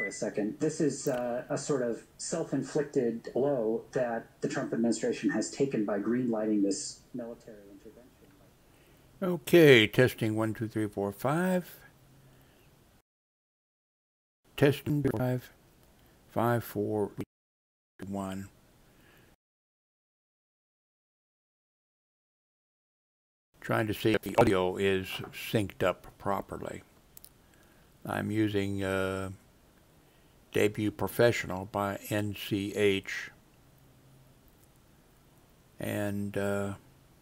for a second. This is uh, a sort of self inflicted blow that the Trump administration has taken by greenlighting this military intervention. Okay, testing one, two, three, four, five. Testing five, five, four, one. Trying to see if the audio is synced up properly. I'm using uh, Debut Professional by NCH. And uh,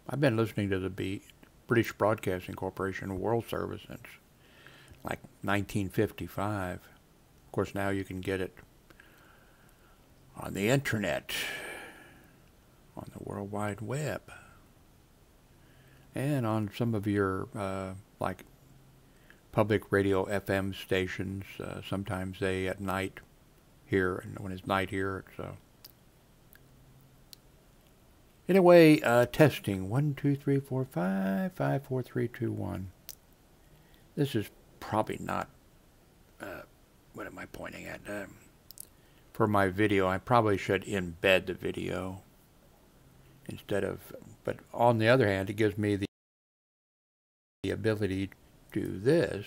I've been listening to the British Broadcasting Corporation World Service since like 1955. Of course, now you can get it on the internet, on the World Wide Web, and on some of your, uh, like, public radio FM stations. Uh, sometimes they at night here, and when it's night here, it's. Uh, Anyway, uh, testing one, two, three, four, five, five, four, three, two, one. This is probably not. Uh, what am I pointing at? Um, for my video, I probably should embed the video instead of. But on the other hand, it gives me the, the ability do this.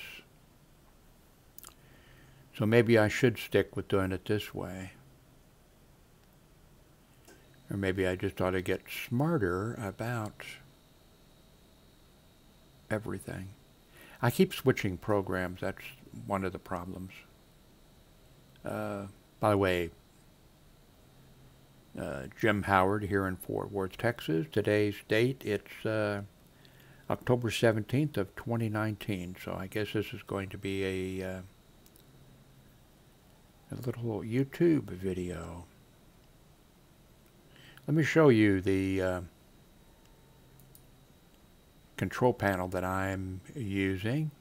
So maybe I should stick with doing it this way. Or maybe I just ought to get smarter about everything. I keep switching programs. That's one of the problems. Uh, by the way, uh, Jim Howard here in Fort Worth, Texas. Today's date, it's uh, October 17th of 2019. So I guess this is going to be a, uh, a little YouTube video. Let me show you the uh, control panel that I'm using.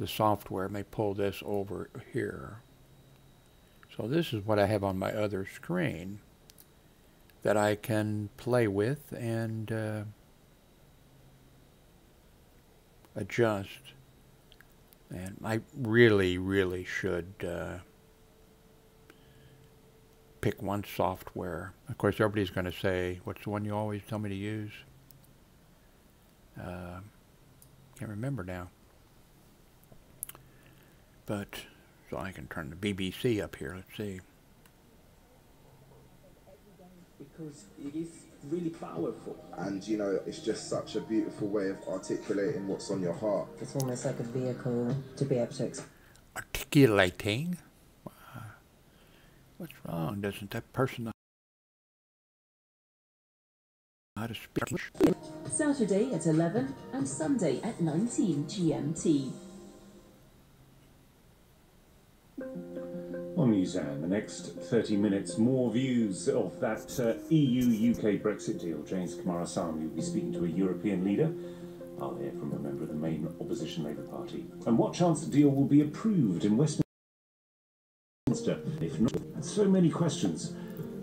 The software may pull this over here. So this is what I have on my other screen that I can play with and uh, adjust. And I really, really should uh, pick one software. Of course, everybody's going to say, what's the one you always tell me to use? Uh, can't remember now. But, so I can turn the BBC up here. Let's see. Because it is really powerful. And you know, it's just such a beautiful way of articulating what's on your heart. It's almost like a vehicle to be able to express. Articulating? What's wrong? Doesn't that person know how to speak? Saturday at 11 and Sunday at 19 GMT. On Newshour, the next 30 minutes, more views of that uh, EU-UK Brexit deal. James Coomarasamy will be speaking to a European leader. I'll hear from a member of the main opposition Labour Party. And what chance the deal will be approved in Westminster? If not, so many questions.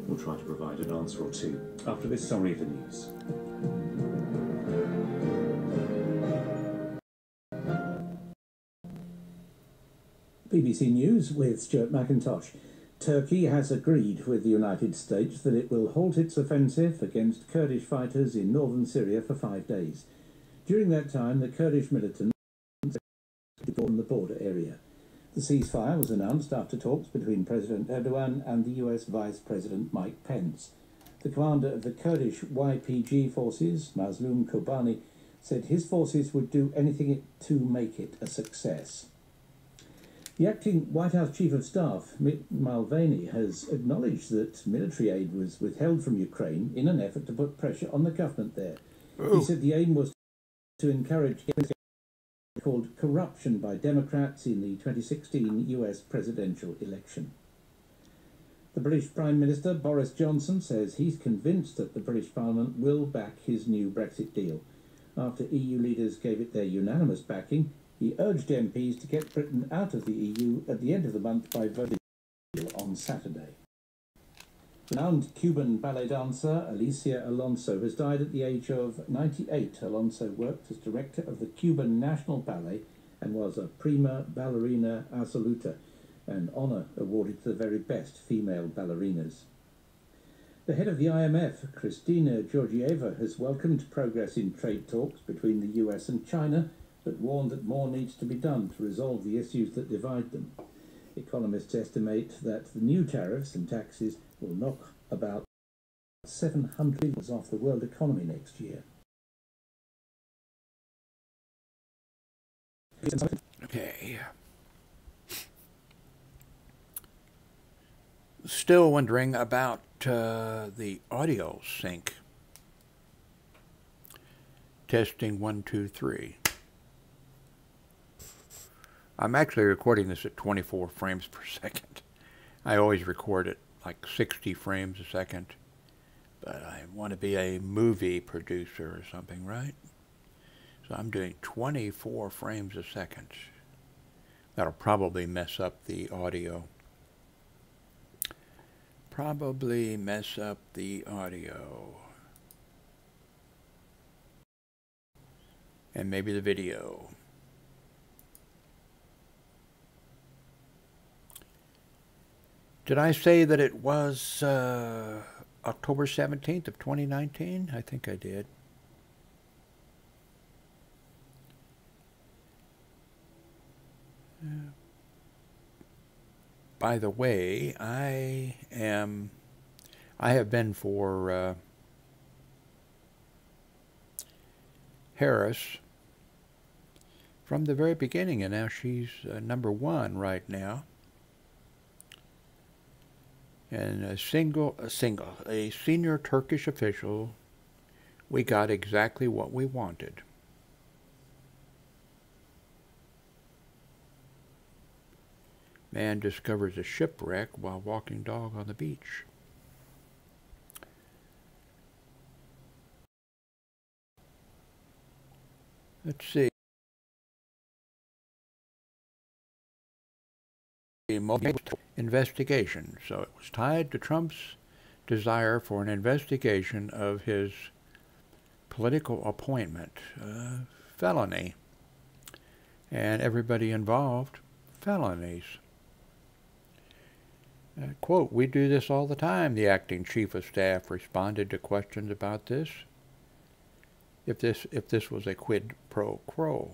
We'll try to provide an answer or two after this summary of the news. BBC News with Stuart McIntosh. Turkey has agreed with the United States that it will halt its offensive against Kurdish fighters in northern Syria for five days. During that time, the Kurdish militants from the border area. The ceasefire was announced after talks between President Erdogan and the US Vice President Mike Pence. The commander of the Kurdish YPG forces, Mazloum Kobani, said his forces would do anything to make it a success. The acting White House Chief of Staff, Mick Mulvaney, has acknowledged that military aid was withheld from Ukraine in an effort to put pressure on the government there. He said the aim was to encourage called corruption by Democrats in the 2016 US presidential election. The British Prime Minister Boris Johnson says he's convinced that the British Parliament will back his new Brexit deal. After EU leaders gave it their unanimous backing, he urged MPs to get Britain out of the EU at the end of the month by voting on Saturday. Renowned Cuban ballet dancer Alicia Alonso has died at the age of 98. Alonso worked as director of the Cuban National Ballet and was a prima ballerina assoluta, an honour awarded to the very best female ballerinas. The head of the IMF, Kristalina Georgieva, has welcomed progress in trade talks between the US and China, but warned that more needs to be done to resolve the issues that divide them. Economists estimate that the new tariffs and taxes will knock about 700 billion off the world economy next year. Okay. Still wondering about uh, the audio sync. Testing one, two, three. I'm actually recording this at 24 frames per second. I always record it like 60 frames a second, but I want to be a movie producer or something, right? So I'm doing 24 frames a second. That'll probably mess up the audio. Probably mess up the audio. And maybe the video. Did I say that it was uh, October 17th of 2019? I think I did. By the way, I am, I have been for uh, Harris from the very beginning, and now she's uh, number one right now. And a single, a single, a senior Turkish official, we got exactly what we wanted. Man discovers a shipwreck while walking dog on the beach. Let's see. Investigation. So it was tied to Trump's desire for an investigation of his political appointment, uh, felony, and everybody involved, felonies. Uh, quote, we do this all the time, the acting chief of staff responded to questions about this. If this, if this was a quid pro quo.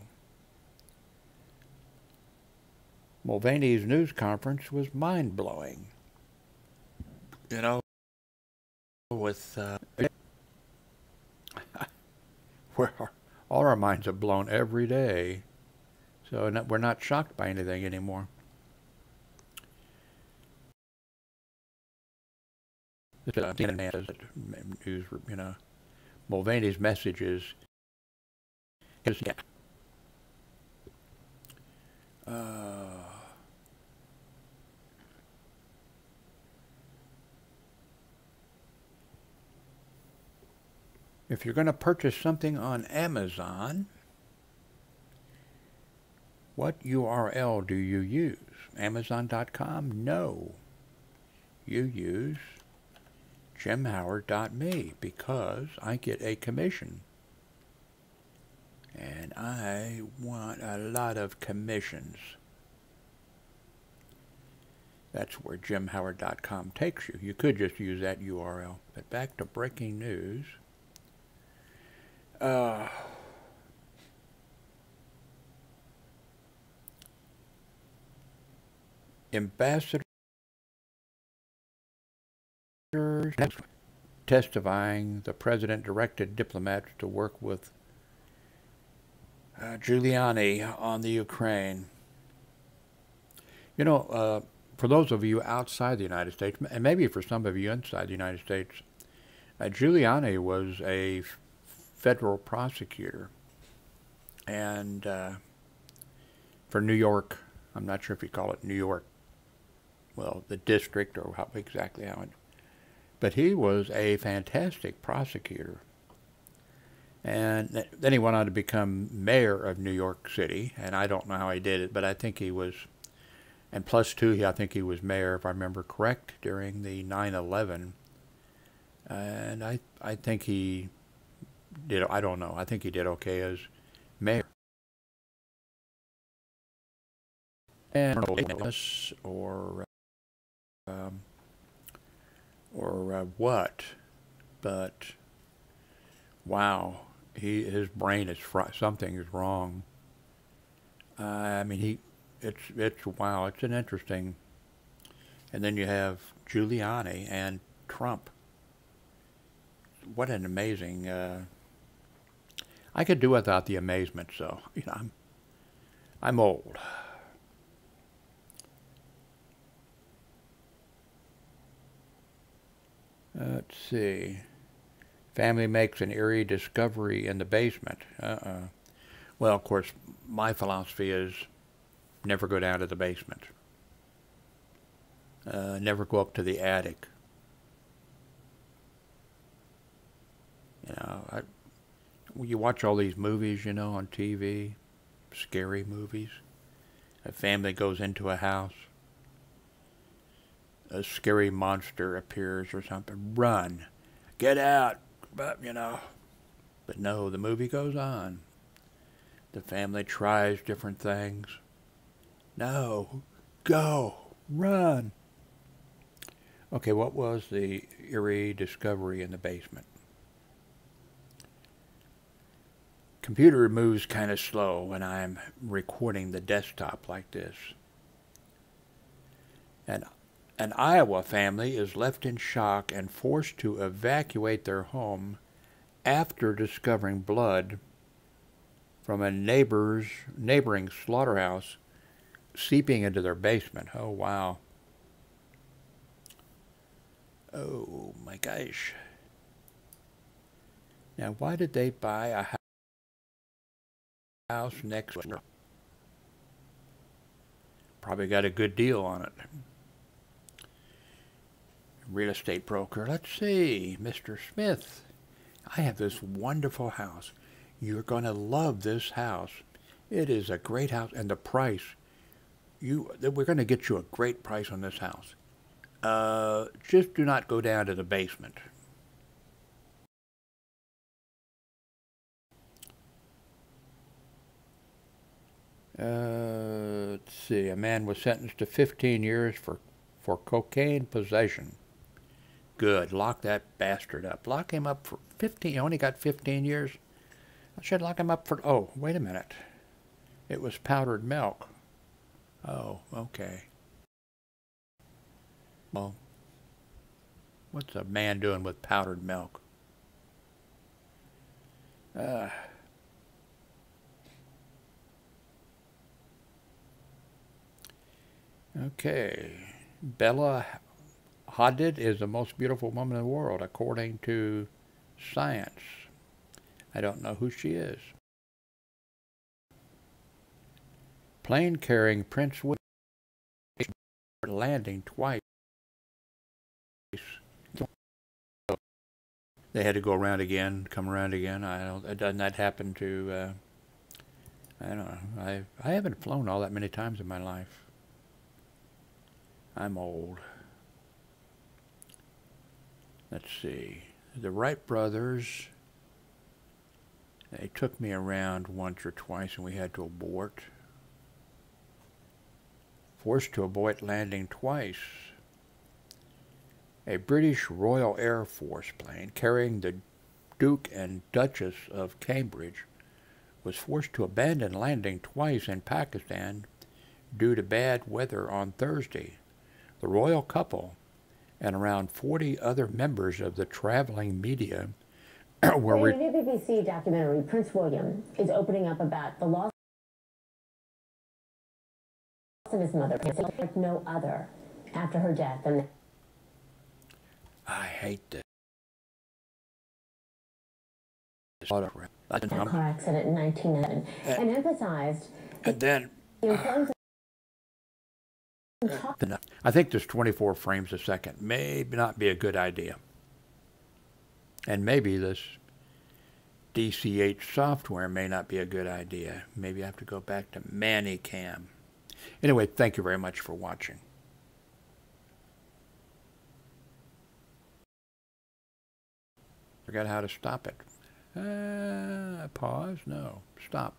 Mulvaney's news conference was mind-blowing. You know, with, uh, where all our minds are blown every day. So we're not shocked by anything anymore. news, you know, Mulvaney's message is, is yeah. Uh, if you're going to purchase something on Amazon, what URL do you use? Amazon.com? No. You use jimhoward.me because I get a commission. And I want a lot of commissions. That's where jimhoward.com takes you. You could just use that URL. But back to breaking news. Uh, Ambassador testifying the president directed diplomats to work with uh, Giuliani on the Ukraine. You know, uh, for those of you outside the United States, and maybe for some of you inside the United States, uh, Giuliani was a federal prosecutor. And uh, for New York, I'm not sure if you call it New York, well, the district or how exactly how it but he was a fantastic prosecutor. And then he went on to become mayor of New York City, and I don't know how he did it, but I think he was, and plus two, I think he was mayor, if I remember correct, during the 9/11. And I, I think he did. I don't know. I think he did okay as mayor. and or um, or uh, what, but wow, he his brain is fr- something is wrong. Uh, I mean, he it's it's wow, it's an interesting. And then you have Giuliani and Trump. What an amazing. Uh, I could do without the amazement, so you know I'm I'm old. Let's see. Family makes an eerie discovery in the basement. Uh-uh. Well, of course, my philosophy is never go down to the basement. Uh, never go up to the attic. You know, I, you watch all these movies, you know, on TV, scary movies. A family goes into a house a scary monster appears or something, run, get out, but you know. But no, the movie goes on. The family tries different things. No, go, run. Okay, what was the eerie discovery in the basement? Computer moves kind of slow when I'm recording the desktop like this. And an Iowa family is left in shock and forced to evacuate their home after discovering blood from a neighbor's neighboring slaughterhouse seeping into their basement. Oh wow. Oh my gosh. Now why did they buy a house next door? Probably got a good deal on it real estate broker. Let's see, Mr. Smith, I have this wonderful house. You're going to love this house. It is a great house, and the price. You, we're going to get you a great price on this house. Uh, just do not go down to the basement. Uh, let's see. A man was sentenced to 15 years for, for cocaine possession. Good. Lock that bastard up. Lock him up for 15. He only got 15 years. I should lock him up for. Oh, wait a minute. It was powdered milk. Oh, okay. Well, what's a man doing with powdered milk? Uh, okay. Bella Hadid is the most beautiful woman in the world, according to science. I don't know who she is. Plane carrying Prince William landing twice. They had to go around again, come around again. I don't. Doesn't that happen to? Uh, I don't know. I I haven't flown all that many times in my life. I'm old let's see, the Wright brothers, they took me around once or twice and we had to abort. Forced to abort landing twice. A British Royal Air Force plane carrying the Duke and Duchess of Cambridge was forced to abandon landing twice in Pakistan due to bad weather on Thursday. The royal couple and around 40 other members of the traveling media were. Well, new BBC documentary, Prince William, is opening up about the loss of his mother, like no other, after her death. And I hate this. A car accident in 1911, and, uh, and emphasized and then the importance I think this 24 frames a second may not be a good idea. And maybe this DCH software may not be a good idea. Maybe I have to go back to ManyCam. Anyway, thank you very much for watching. Forgot how to stop it. Uh, pause? No. Stop.